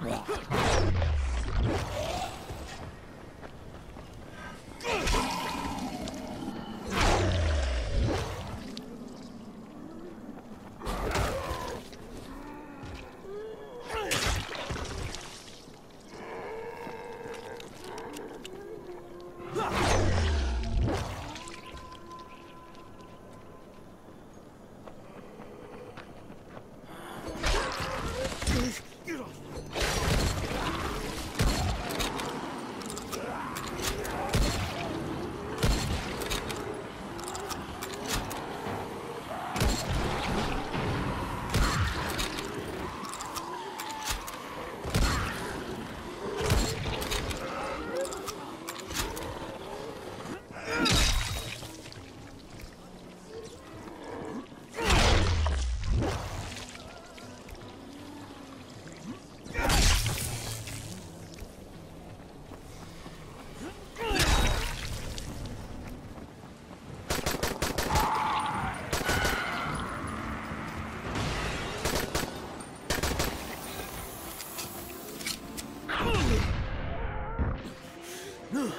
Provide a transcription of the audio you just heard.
Rock. Yeah.